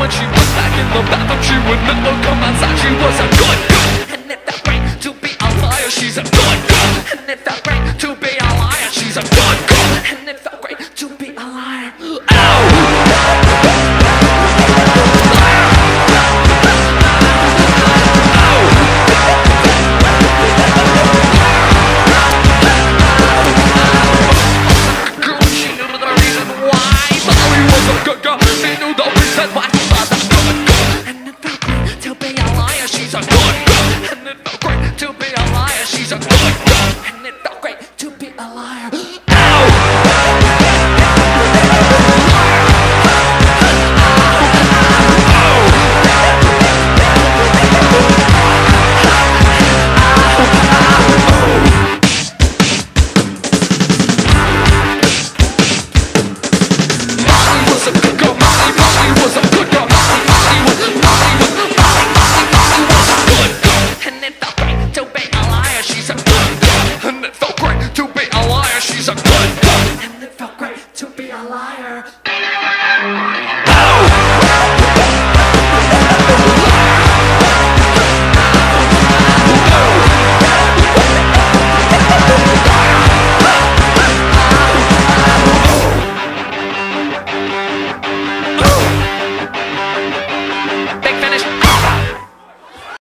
When she was back in the bathroom, she would never come outside. She was a good. be a liar, she's a